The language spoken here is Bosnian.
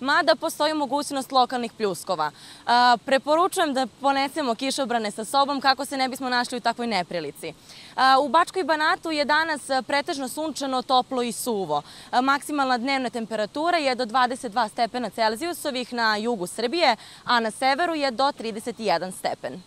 mada postoji mogućnost lokalnih pljuskova. E, preporučujem da ponesemo kišobrane sa sobom kako se ne bismo našli u takvoj neprilici. E, u Bačkoj Banatu je danas pretežno sunčano, toplo i suvo. E, maksimalna dnevna temperatura je do 22 stepena Celzijusovih na jugu Srbije, a na severu je do 31 stepen.